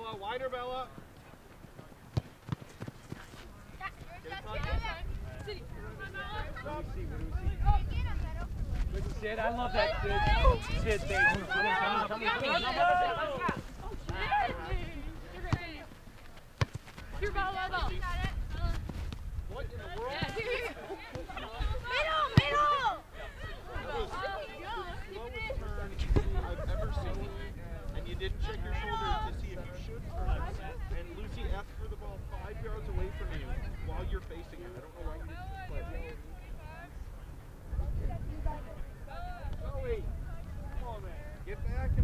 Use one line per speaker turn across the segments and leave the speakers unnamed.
Bella. Wider, Bella.
Sid, I love that, Sid. Sid, thank you. Come on, come on, come on, come on.
Here, ball, ball, ball.
What in the world?
Middle, middle.
Slowest turn I've ever seen. And you didn't check your shoulder to see if you should turn. And Lucy asked for the ball five yards away from you while you're facing it. I don't know why you didn't just play. Joey, come on, man. Get back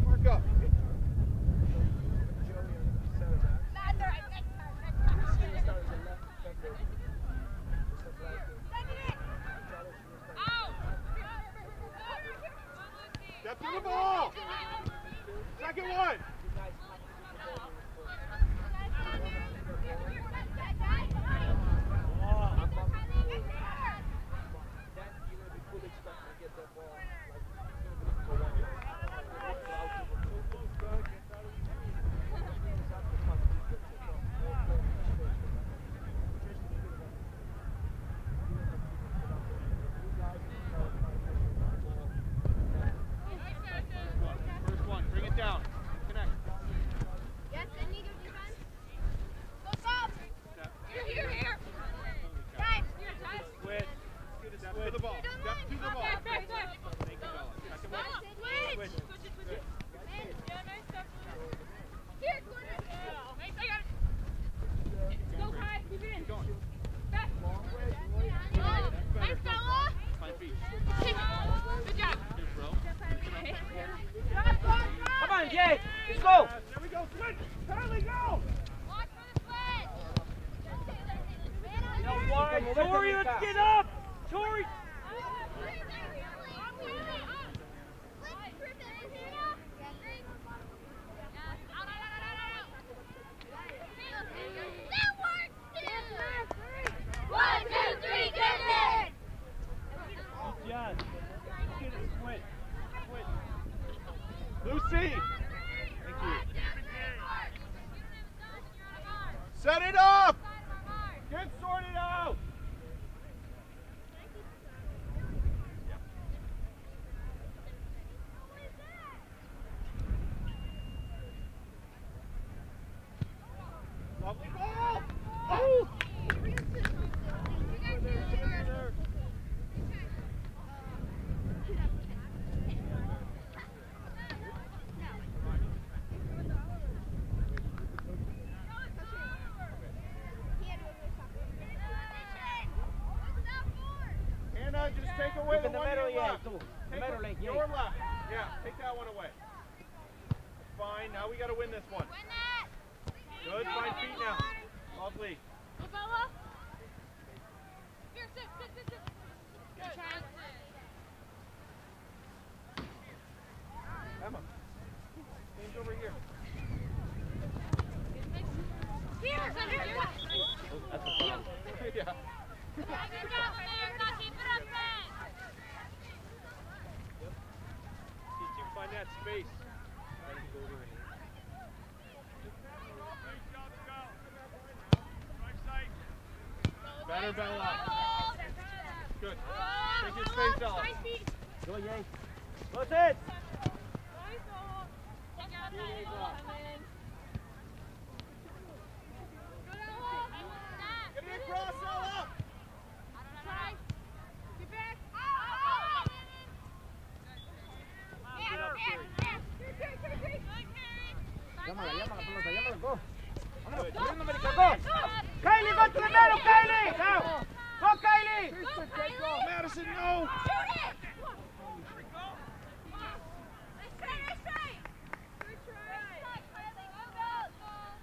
away
Look
the
in the
one
middle,
to
yeah.
left.
Tú.
Take
Middle
it-
lane, yeah.
Your left. Yeah, take that one away. Fine, now we got to win this one. Good, find feet now. Lovely.
Here, sit, sit, sit, sit. Good try.
Emma. Change over here.
Here, here, here.
That's a foul.
yeah.
Good job, man. Now keep it up, man.
See if you can find that space. Better, Bella. Good. Take your space, Bella.
Go, Jay. Go, Sid.
Get it across, Ella.
Llámala, llámala, pelota, llámala, go. Vámonos, corriendo, América, go. Kylie, go to the middle, Kylie. Now. Go, Kylie.
Madison, no.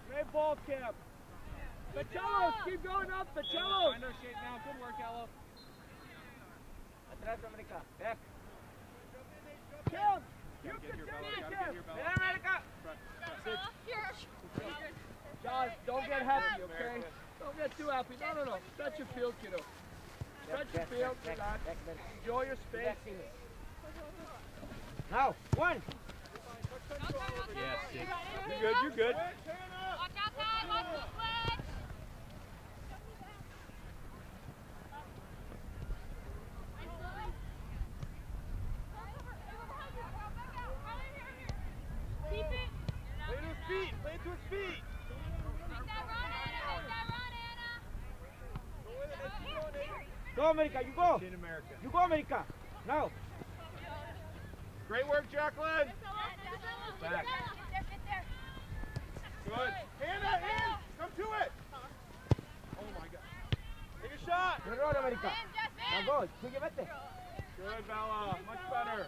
Great ball, Cap. Pacellos, keep going up, Pacellos.
Find our shape now. Good work, Ella.
Atrás, América. Back.
Kim,
You can do it,
Gotta
Cap.
get here, Bella.
Ven, América.
Front, front.
John, don't get happy, okay? Don't get too happy. No, no, no. Touch your field, kiddo. Touch your field, relax. Enjoy your space. Now, one.
Yes, you're good. You're good.
Go, America, you go.
Latin America.
You go, America. Now.
Great work, Jacqueline. Back. Good. Hannah, in. Come to it. Oh, my God. Take a shot.
Good run, America. Now go.
Good, Bella. Much better.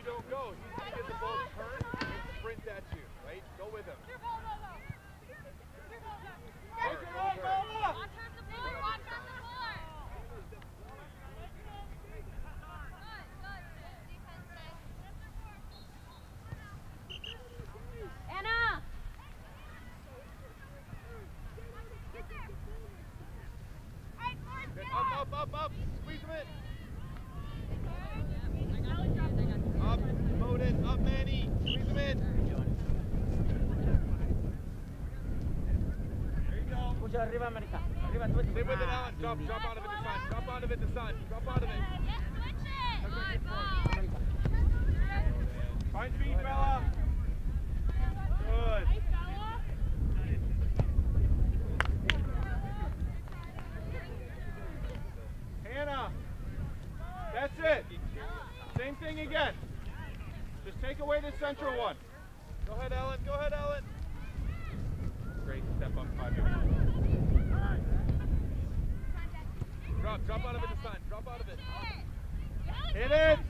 arriba, América. Arriba, tú. Stop,
stop out of it, the sun. Stop out of it, the sun. Stop out of it. Hit it!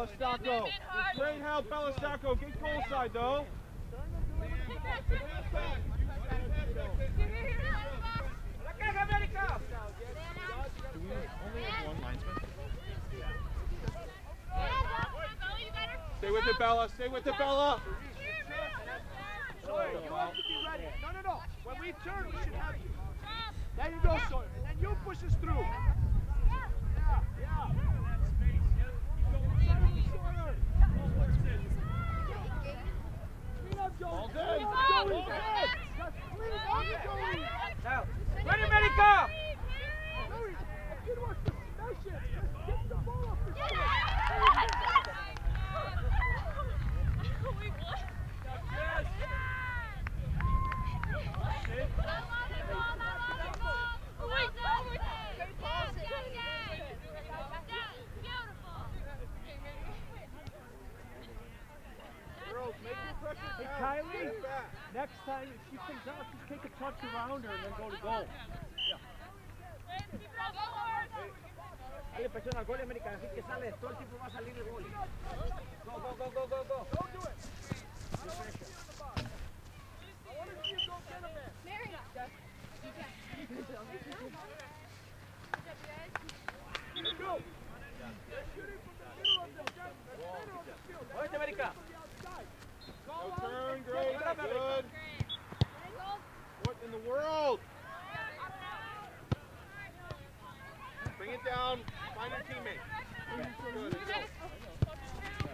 Palestako.
Great help, Palestako. Get goal side, though. Do we only have one linesman? Stay with it, Bella. Stay with it, Bella.
Sawyer, you have to be ready. No, no, no. When we turn, we should have you. There you go, Sawyer. And you push us through.
All good. All good.
she comes out, just take a touch around her and then go to goal.
Yeah. Go, go, go, go, go, go.
Get
down. Find your teammate.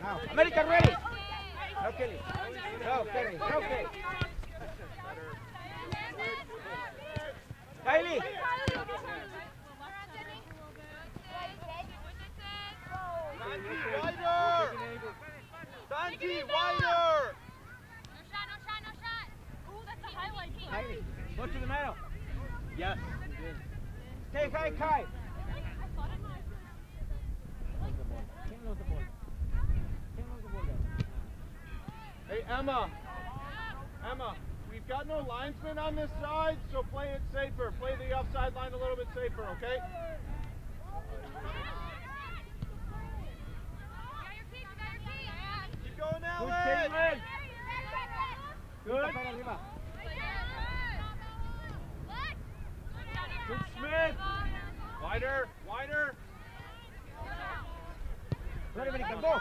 Now. America ready. No Kenny. No Kenny. No Kenny. Kylie.
Sanji wider! Sanji wider!
No shot, no shot, no shot! Ooh, that's the highlight. Kylie, go to the middle. Yes. Take high,
Kai. Emma. Emma, we've got no linesmen on this side, so play it safer. Play the offside line a little bit safer, okay? Keep going, Ellen.
Good.
Good Smith.
Wider, wider.
Ready, ready, go.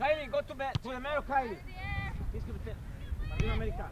Kylie, go to, bed. to the middle, Kylie. He's
going to fit. Arriba, America.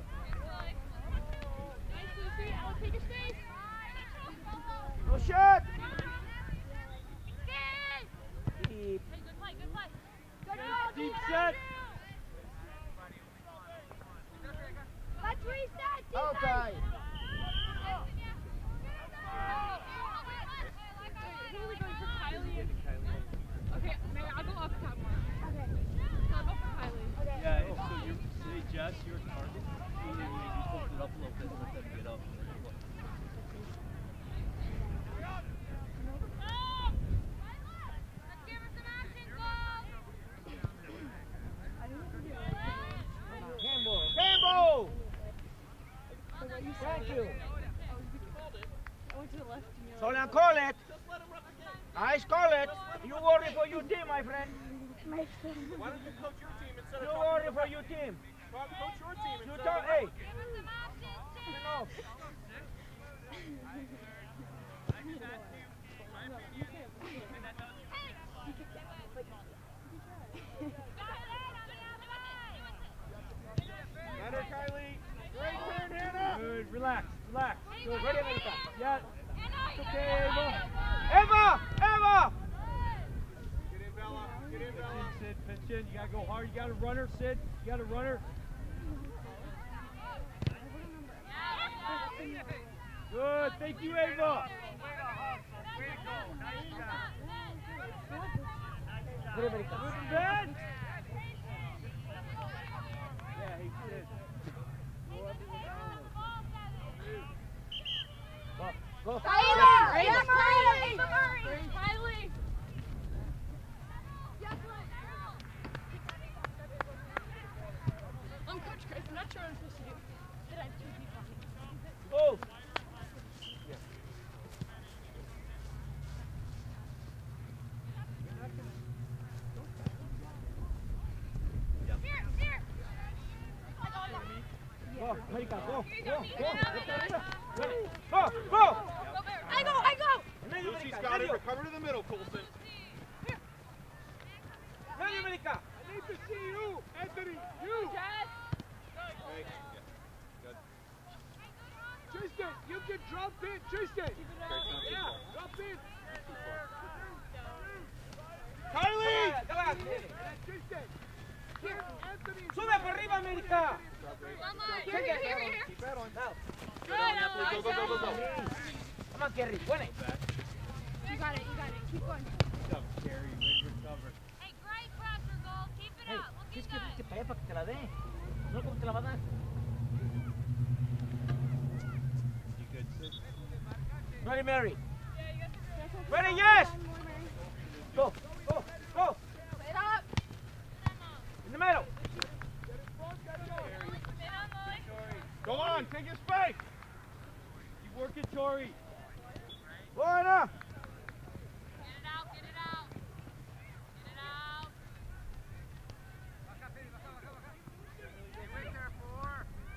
Go, go.
Go, go. I go, I go. Lucy's got it. Recover
to the middle, Coulson.
I need to see you,
Anthony. You.
Yeah. Tristan, you
can
drop. Tristan. Yeah,
drop
Sube por arriba, América!
Here, here, here.
Keep that on.
Now,
Go, go, go, go, go.
come on, Kerry, win.
You got it, you got it. Keep going.
Hey, great pressure, Gold. Keep it
Hey,
up. Looking
tienes que
good.
Mary? Ready, yes! Go, go, go!
Sit up.
In the middle!
Go on, take his space.
Keep working, Tori.
Go, Anna!
Get it out, get it out. Get it out.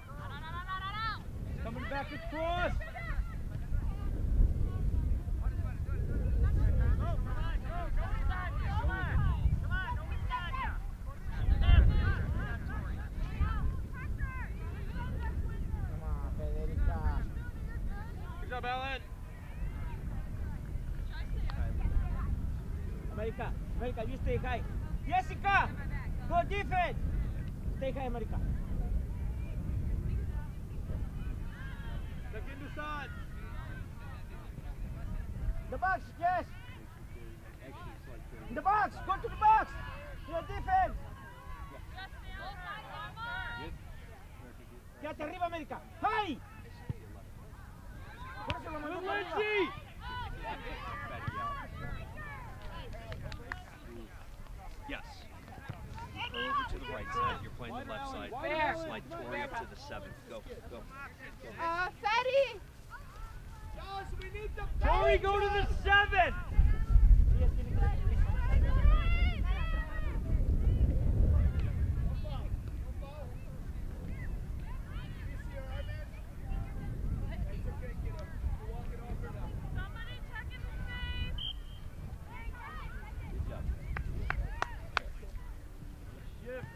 Out, out, out, out, out, out.
Coming back across.
Come on, Federica.
Good job,
America, America, you stay high. Jessica! Go defense! Stay high, America.
Second to side.
The box, yes! In the box! Go to the box! Your defense! Quédate arriba, América. ¡High! Por eso lo mandó
Good,
para arriba.
Lindsay.
Yes. Over to the right side. You're playing the left side.
Fair.
Slide Tori up to the seventh. Go, go.
Uh, Fetty.
Josh, we need the
Tori, go to the seven.
Somebody checking the space.
Good job.
Shift.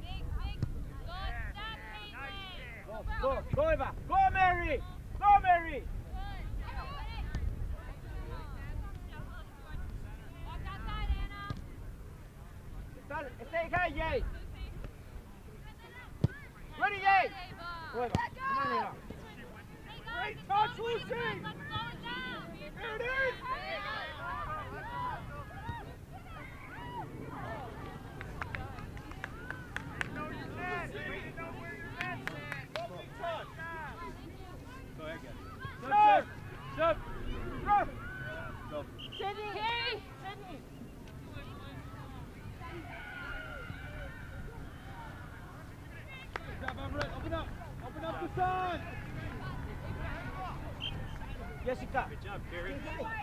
Big, big, good step, Peyton.
Go, go, Eva. Go, Mary! Go, Mary!
Walk outside, Anna.
Dale, Stay high, Jay! Ready, Jay! Go, Eva. Come on, Eva.
Great
touch, Lucy.
Let's slow it down.
There it is!
Go ahead, guys.
Sub, sub.
Go!
Go.
Sydney.
Good job, Everett. Open up. Open up the side.
Jessica.
Good job, Kerry.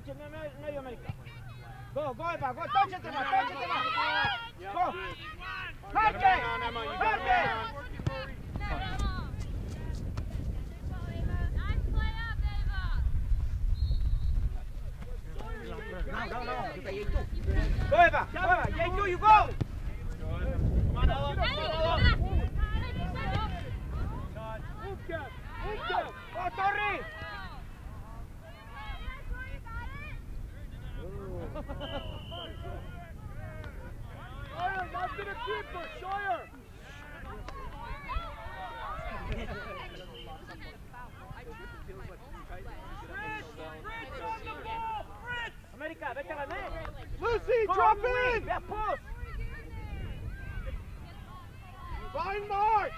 Oće, me,
me, me,
Amerika. Go, go, ba, go,
točete ma, točete ma.
Go. Hajde, hajde. Go, Eva, Eva,
yeah, you,
you go!
Come on, Ella, come on, Ella!
Hook up, hook up!
Lucy, drop
on the wing.
in.
Ve a post.
Find Mark.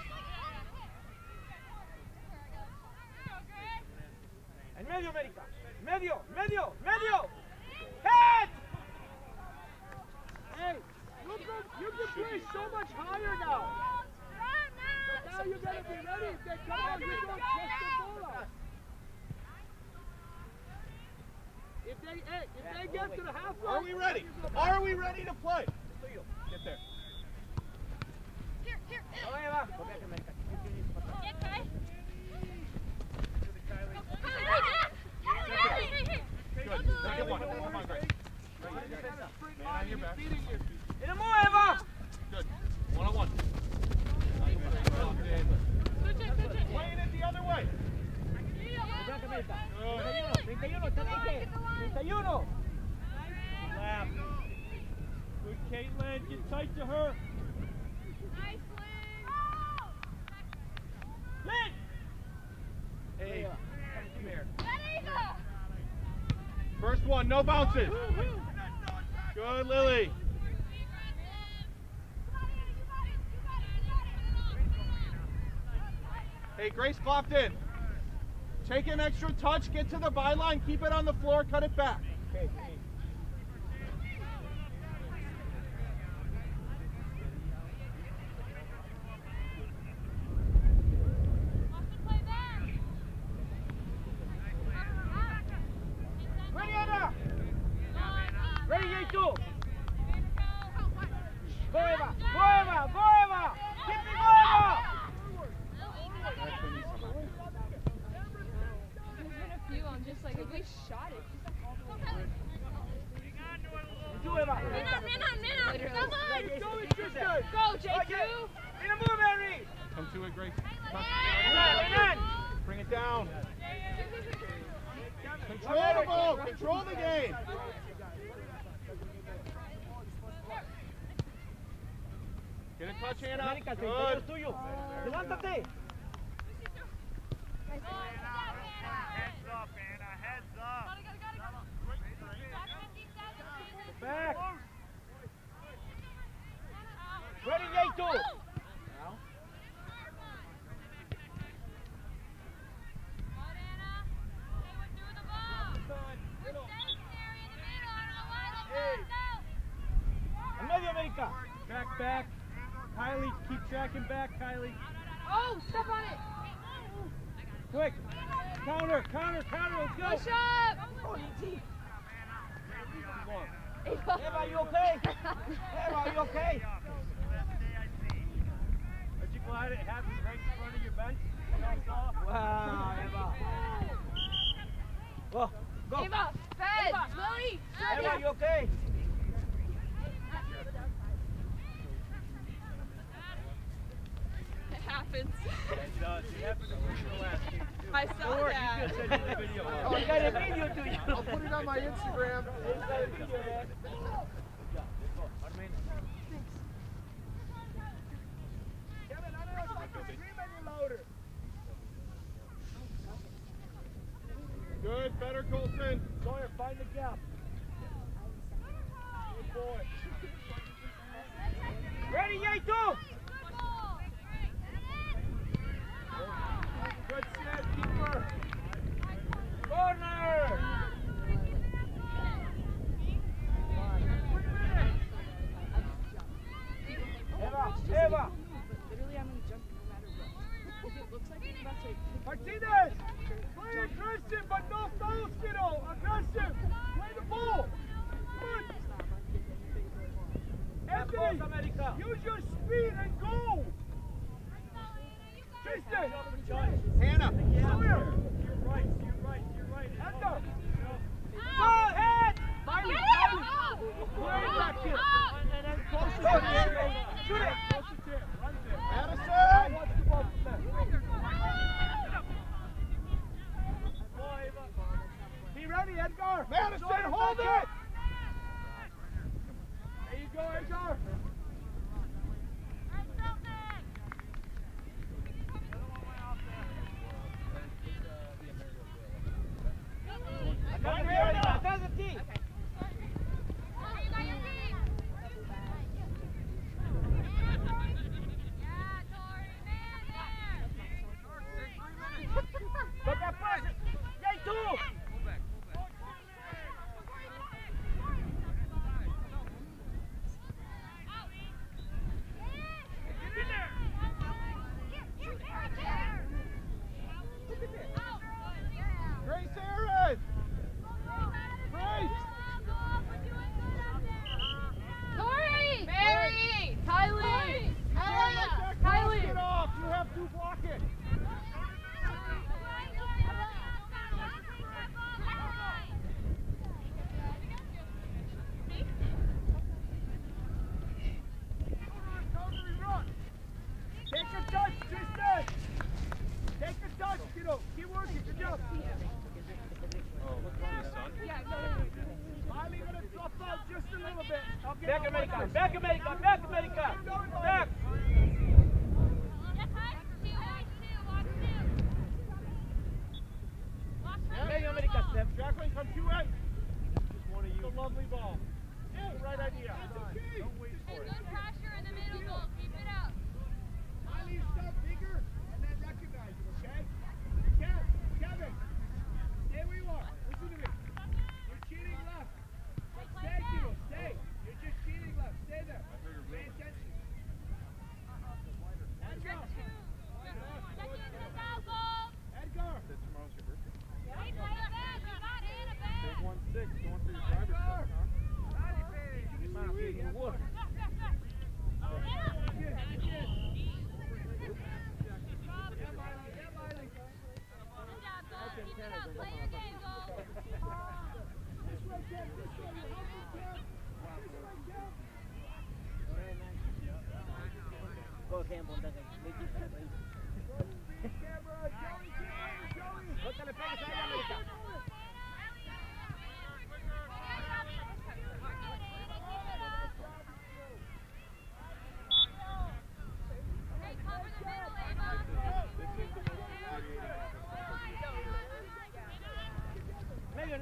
En medio, América. Medio, medio, medio. Head.
Hey, you can, you can play so much higher now. But now you gotta be ready. If they come out, you don't catch the ball out. If they, hey, if they get to the halfway,
Are we ready? Are we ready to play? Get there.
Go, Eva. Go back, América.
Good. Second one. Come on, Grace. Man on your back.
In the move, Eva.
Good. One on one. Playing it the other way.
Go.
Good.
31, 31, te 31.
Lap. Good, Caitlin. Get tight to her.
Nice, Lynn.
Hey. First one, no bounces. Good, Lily. Hey, Grace flopped in. Take an extra touch, get to the byline, keep it on the floor, cut it back.
Okay. Ready, Anna. Ready, J2. Go, Eva. Go, Eva. Go, Eva. Keep it going,
There's been a few, I'm just like, if we shot it,
Eva. Do, Eva.
Literally.
Go, Tristan.
Go, J2!
In the move, Henry.
Come to it, Grace.
Renan, Renan.
Bring it down. Control the ball, control the game. Get a touch, Hannah.
América, el 31 es
Good.
tuyo. Levántate.
Heads up, Anna. Heads up.
Back. Ready, J2. En medio, América.
Back, back. Kylie, keep tracking back, Kylie.
Oh, step on it!
Quick. Counter, counter, counter. Let's go.
Push up!
Oh, Eva, you okay? Eva, you okay?
Aren't you glad it happens right in front of your bench?
Wow, Eva. Go, go.
Eva, fed! Lily!
Eva, you okay?
Happens.
It does. It happens in the last game, too.
I saw
Or
that.
you just send you the video.
Oh, you got a video to you.
I'll put it on my Instagram. Kevin, I don't know if I can scream any louder.
Good, better, Colton.
Sawyer, find the gap.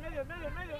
medio, en medio, medio.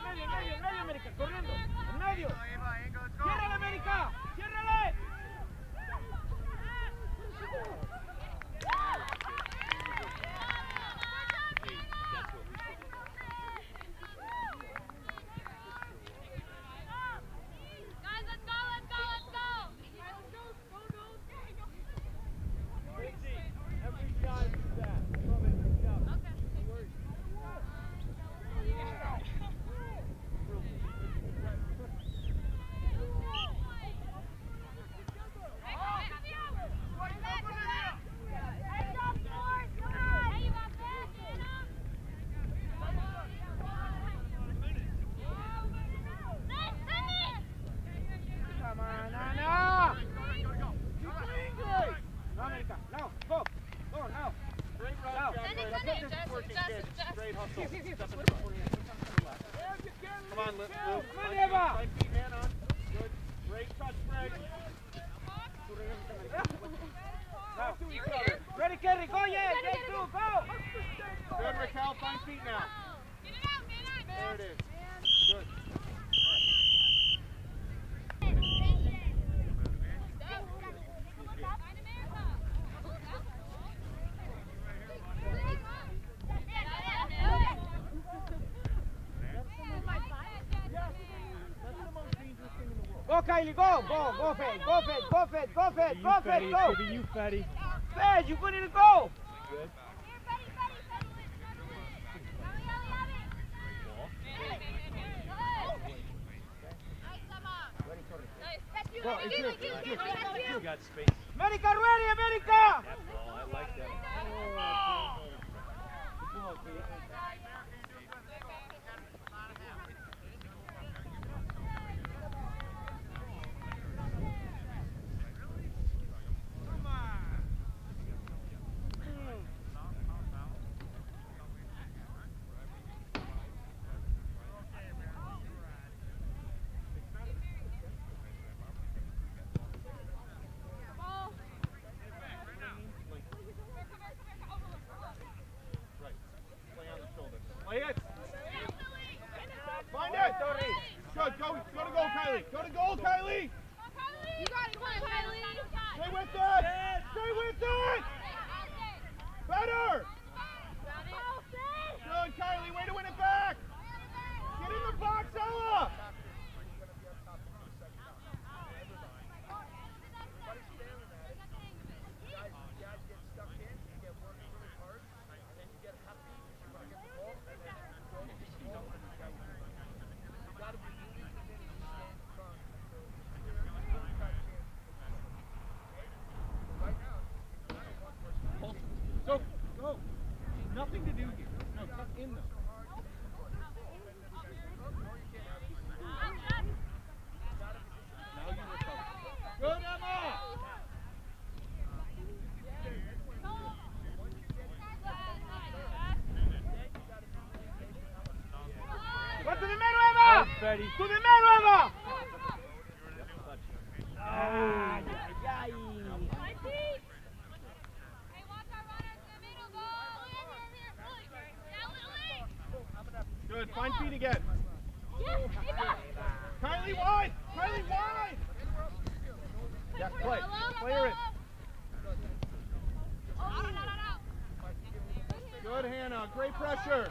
Kylie, go, go, go, Fed, go, Fed, go, Fed, go, Fed, go, Fed, go. Fed, you couldn't go. Good. ready. ¡Tú de nueva!
Ay, ay.
Good, find feet again.
Yes, Ava.
Kylie wide, Kylie wide. Yeah, play, Play it. Good, Hannah, great pressure.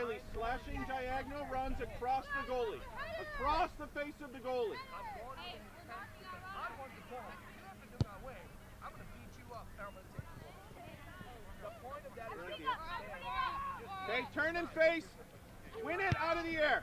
Riley slashing diagonal runs across the goalie. Across the face of the goalie. They turn and face. Win it out of the air.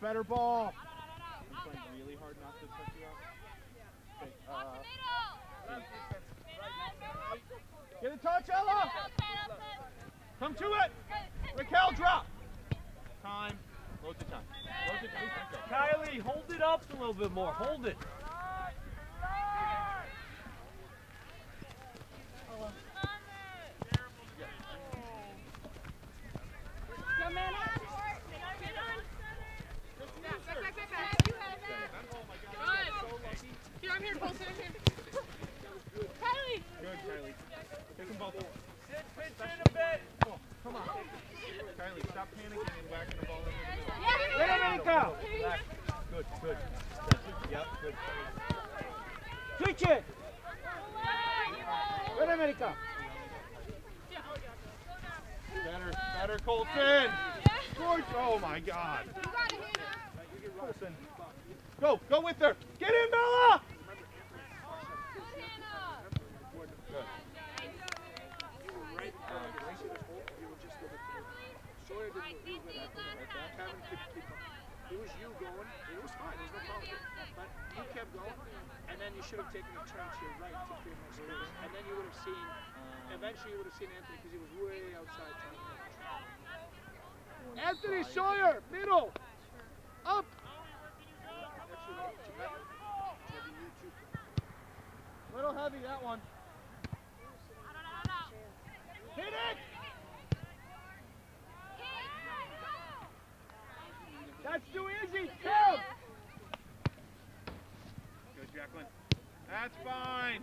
better ball.
Have seen, uh, eventually you would have seen Anthony because he was way outside trying to. Anthony Sawyer, middle. Up.
Little heavy, that one. Hit it.
That's too easy. Kev.
Good, Jacqueline. That's fine.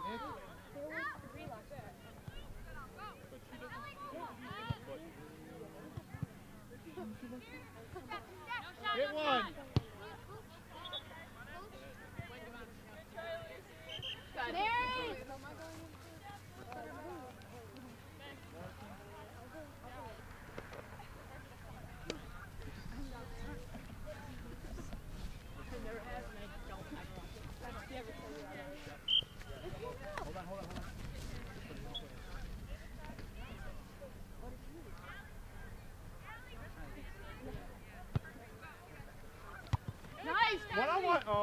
Nick.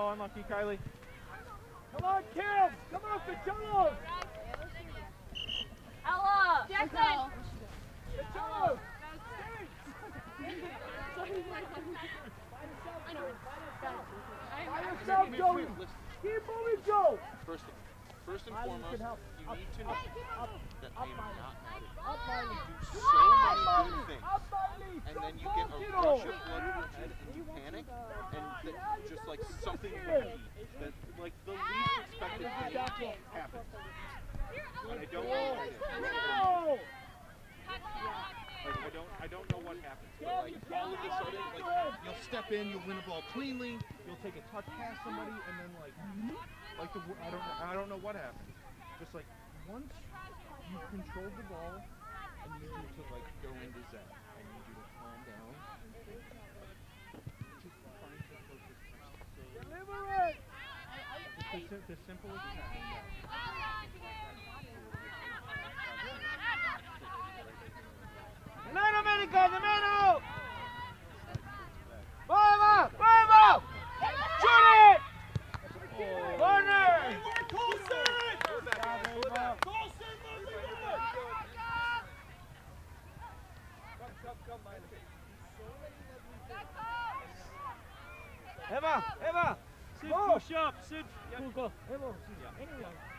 Oh, unlucky, Kylie.
Come on, Kev. Come on, Pacholos.
Ella. Jackson.
Pacholos. By yourself, Joey. Keep moving, Joe.
First, first and foremost,
can help.
you need to know
up,
that
up,
I am not mad at you. Do so many good things.
Up,
and then you get a rush of blood to your head and you panic and that just like something wacky that like the least expected thing happens. And I don't know what it is.
No.
Like I don't I don't know what happens. But like all of a sudden like you'll step in, you'll win a ball cleanly, you'll take a touch past somebody and then like like the I don't know I don't know what happens. Just like once you control the ball, I need to like go into zen. I need you to calm down. Just find some focus.
Deliver it.
It's the, sim- the simplest task.
Nine America, the middle. Mueva, mueva. Shoot it. Corner.
Eva, Eva. Sid,
Go.
push up. Sid. Go, go.
Anyone. That's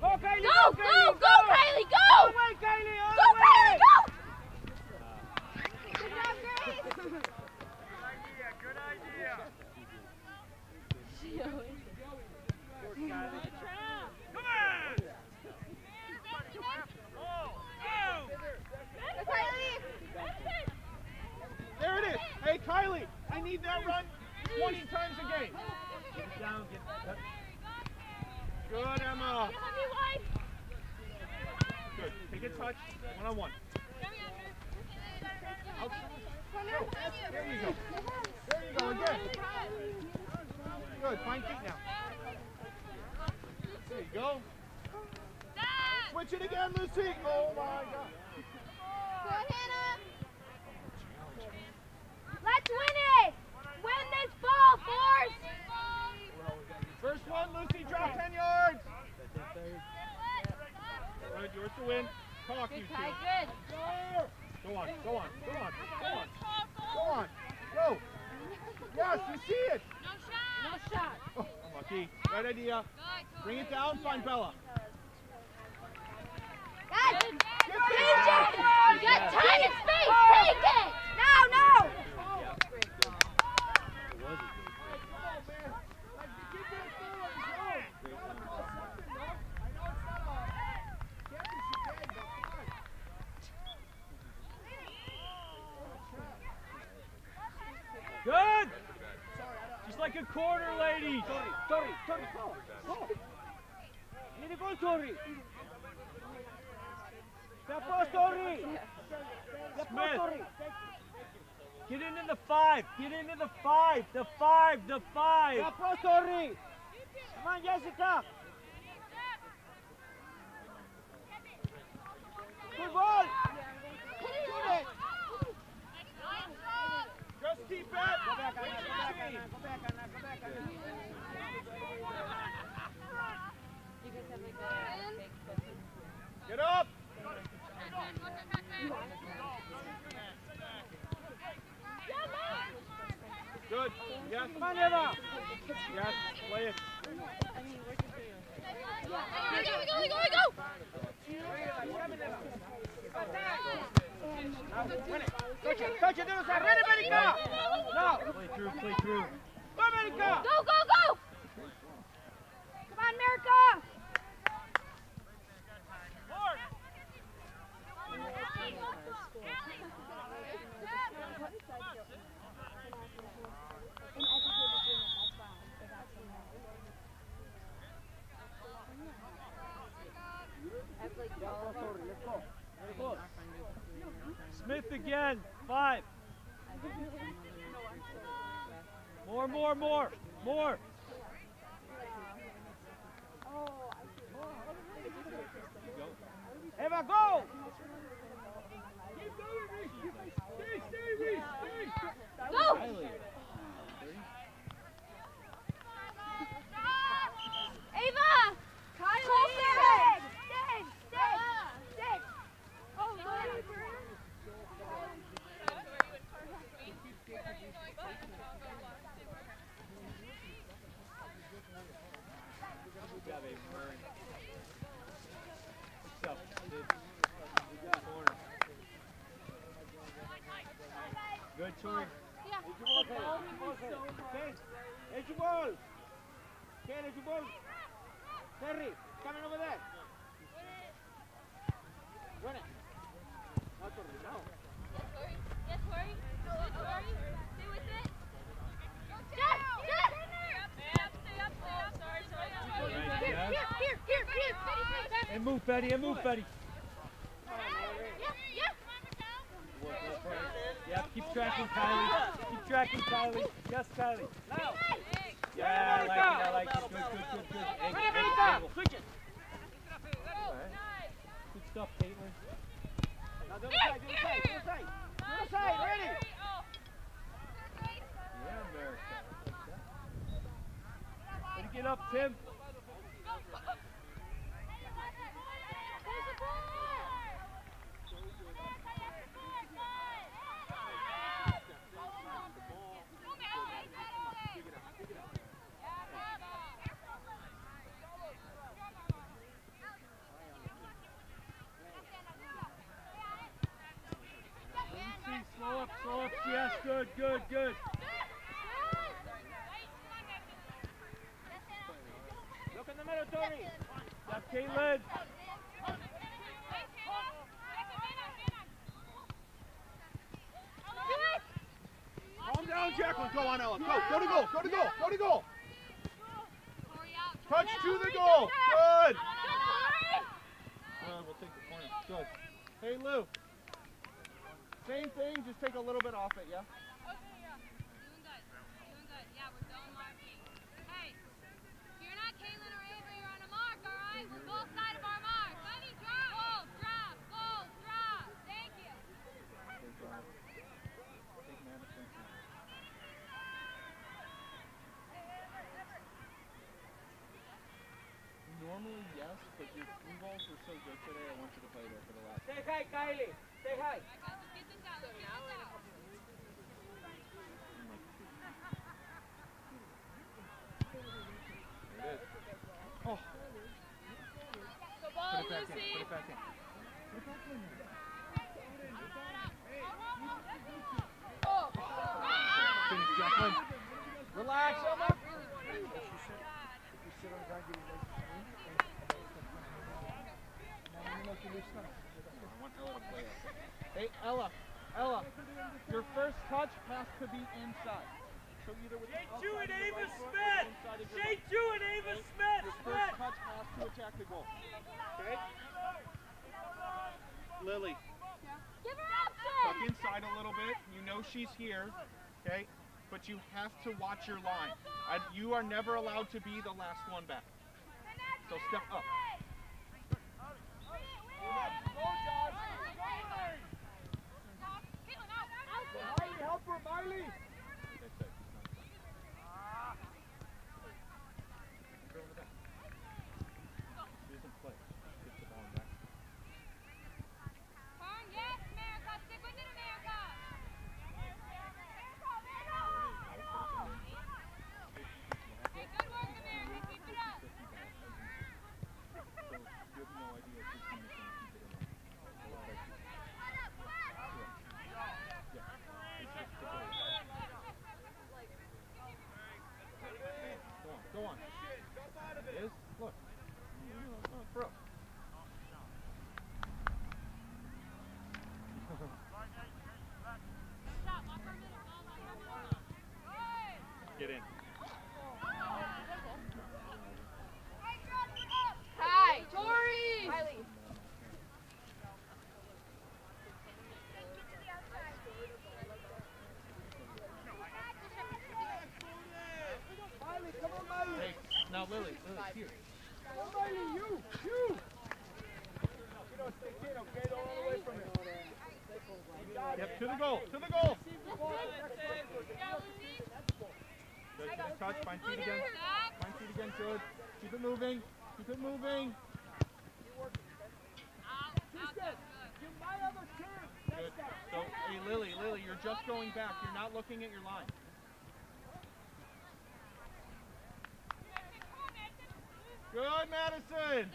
Hawkeye, look
it again, Lucy. Oh my God.
Good, Hannah. Um. Let's win it. Win this ball, Force.
First one, Lucy. Drop 10 yards. Good. Yours to win. Talk, you
Good,
two.
Kai, good.
Go on, go on, go on, go on, go on, go. Yes, you see it.
No shot.
Oh, unlucky. Right idea. Bring it down, find Bella.
Guys, you got time and space. Take it. Now, now.
It was a good
Good! Just like a corner lady.
Tori, Tori, go! Go! Need to go, Tori! Step up, Tori! Step up,
Smith.
Tori!
Get into the five. Get into the five. The five. The five.
Step up, Tori! Come on, Jessica! Good ball! Shoot it!
Just keep it.
Go back, Anna, go back, Anna, go back, Anna, go back, Anna.
Get up. Good. Yes.
Come on, Eva!
Yes. Play it.
We go, we go, we go, we go.
Touch it, touch it, do it, ready, America! Now!
Play through, play through.
Go, America!
Go, go, go. Come on, America.
Smith again. Five. More, more, more, more.
Eva, go!
Stay, stay, stay!
Go. Ava. Kylie. Stay. Stay. Stay. Stay. Oh,
Good,
Yeah.
Here's your ball, Okay. Here's ball. Ken, here's your ball. Terry, coming over there. Run it. Not Torri, no.
Yes, Tori. Yes, Tori. Stay with it. Yes, yes. Stay up, stay up, stay up. Sorry, sorry.
Right,
Here,
yes.
here, here, here, here. Betty, Betty, Betty.
And move, Betty, and move, Betty.
Yes, yes.
Yep, keep tracking Kylie. Keep tracking Kylie. Yes, Kylie.
Now.
Yeah, I like it, I like it. Good, good, good, good. Angle, angle, angle.
Switch it.
Good stuff, Caitlin.
Now, the other side, the other side, the other side. The side, ready.
Yeah, America. To get up, Tim. See, slow up, slow up. Yes, good, good, good.
Look in the middle, Tony.
Yep, Caitlin.
Calm down, Jacqueline. Go on, Ella. Go. Go to goal. Go to goal. Go to goal. Touch to the goal. Good. Good. We'll take the corner. Good. Hey, Lou. Same thing. Just take a little bit off it, yeah?
Doing good. Doing good. Yeah, we're going marking. Hey, you're not Caitlin or Ava, you're on a mark, all right? We're both side of our mark. Buddy, drop. Goal, drop. Goal, drop. Thank you.
Normally, yes, but your three balls were so good today, I want you to play there for the last.
Say hi, Kylie. Say hi.
Let's get this out. Let's get this out.
There it is. Oh, Put it back in. Put it back in. Finish, Jacqueline.
Relax, Emma.
Ella to play it. Hey, Ella. Ella, your first touch has to be inside. So either with
Jay Chu and Ava
right
Smith.
inside
Jay
left.
And Ava Smith.
Your first touch has to attack the goal. Okay? Lily,
Give her option.
tuck inside a little bit. You know she's here. Okay? But you have to watch your line. I, you are never allowed to be the last one back. So step up.
Caitlin, out. Out.
Miley, help her, Miley.
That's it. Throw it back. She doesn't play. She gets the ball in back.
Turn, yes, America. Stick with it, America. Hey, good work, America. Keep it up.
So you have no idea if your team is going to keep it or not. So it's like- Yeah. It's just the goal. Go on, go on. It is? Look. No, no, no, throw.
Stop. Lock her middle. Ball, lock her middle.
Get in.
Hi, Tori.
Miley, come on, Miley.
Hey, now Lily, Lily, here.
Come on, Miley, you, you. You don't stick in, okay? Don't run away from it. You got
Yep,
it.
to the goal, to the goal.
Receive the ball, next one.
Good, good touch, find feet again.
Stop.
Find feet again, good. Keep it moving, keep it moving.
Good.
You might have a chance.
Good.
Next time.
So, hey, Lily, Lily, you're just going back. You're not looking at your line. Good, Madison.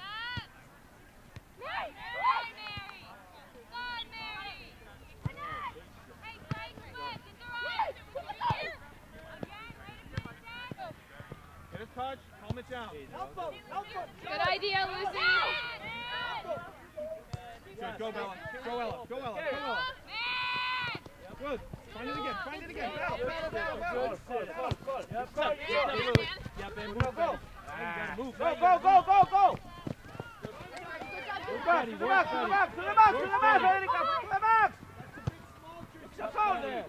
Good
idea, Lucy.
Good, go, Bella. Go, Ella. Go, Ella. Go, Ella. Good. Find it again. Find it again. Bella, Bella, Bella, Bella.
Good, good, good. Yep,
go, go.
Yep, and
ah.
move,
go. Move. Go, go, go, go, go. Move back, move back, move back, move back, move back, move back.
What's your phone there?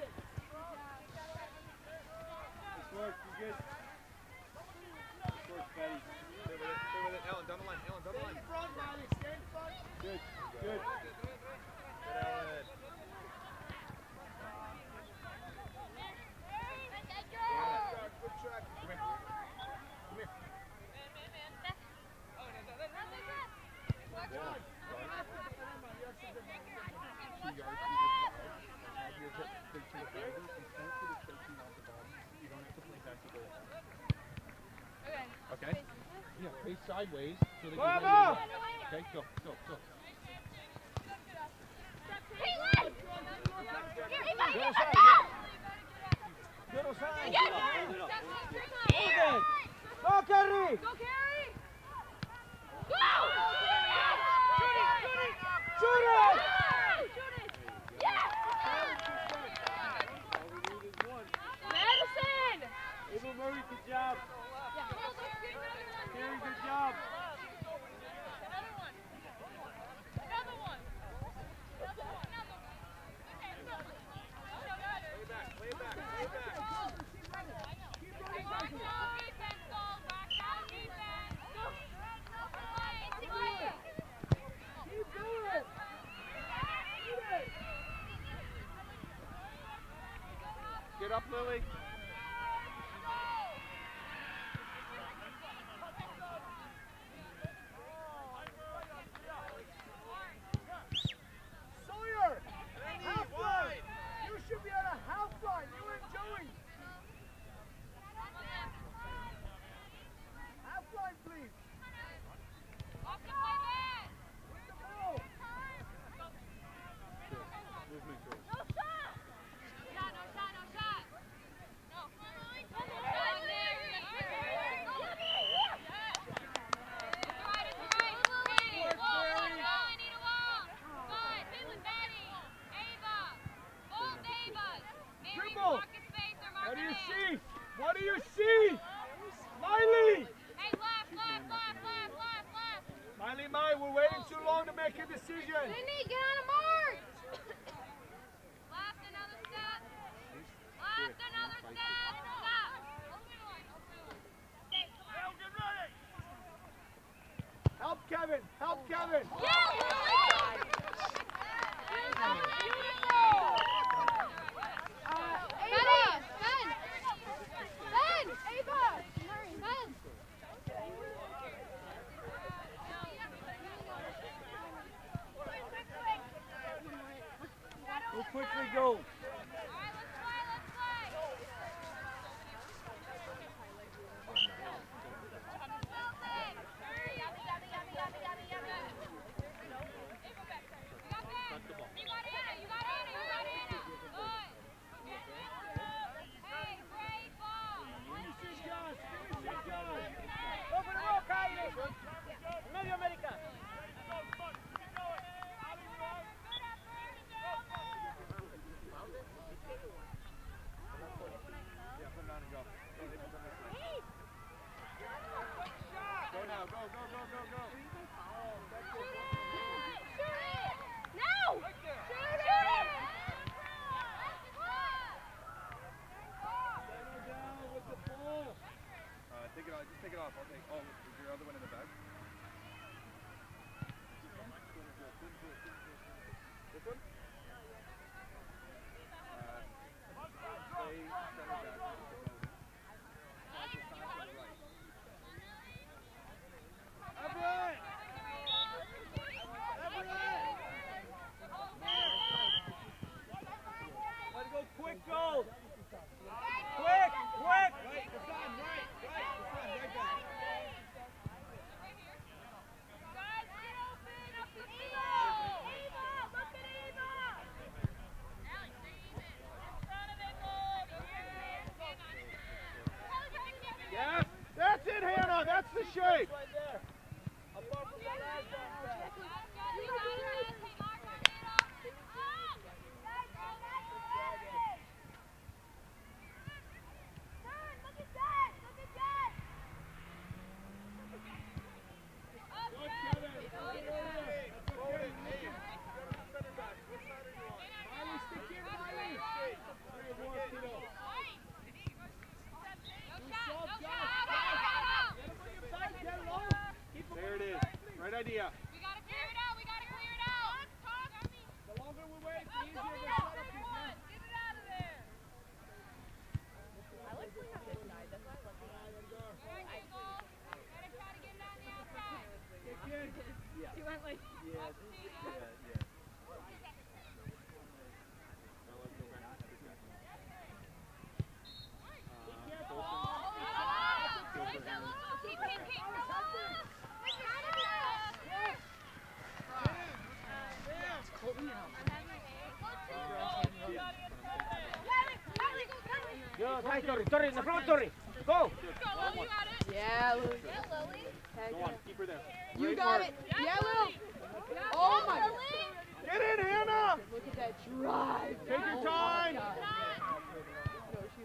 play sideways. So they can
go.
Okay, go, go, go.
Go,
go,
go. Go, Lily.
Kevin! Help Kevin!
Yeah, just take it off. I'll take. Oh, is your other one in the back. This one? Uh,
Yo, hi, Tori. Tori, in the front, Tori. Go.
yeah, Lily.
Go on. Keep her there.
You got it. Yeah, Lily. Oh my.
Get in, Hannah.
Look at that drive.
Take your
Oh
time.
No, she.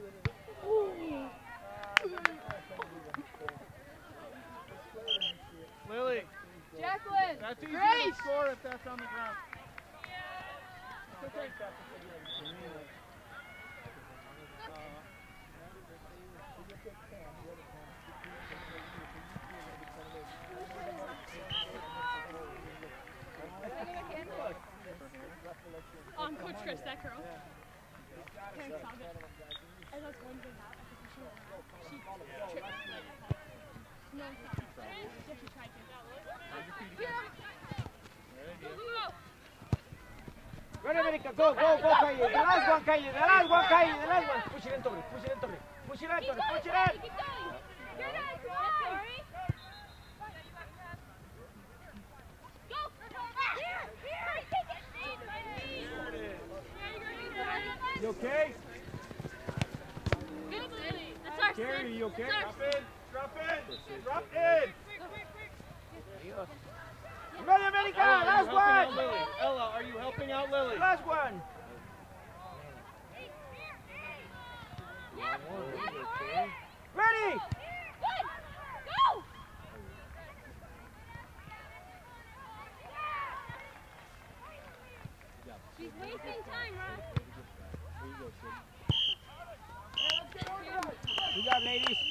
Lily,
Jacqueline.
that's easy
Grace.
to score if that's on the ground.
Um, Coach Chris, that girl. Karen Saget. As I was going to go out, I think she she tripped. No, stop. Yeah,
Run, America. Go, go, go, Kylie. The last one, Kylie. The last one, Kylie. The last one. Push it in, Tori. Push it in, Tori. Push it in, Tori. Push it in.
Keep going. Go.
You okay?
Good, Lily. That's our
Carrie, you okay? Drop in. Drop in. Drop in.
Ready, America!
Ella,
last one!
Ella, are you helping out Lily?
Last one! Ready!
She's wasting time, Ross. Right? We got ladies.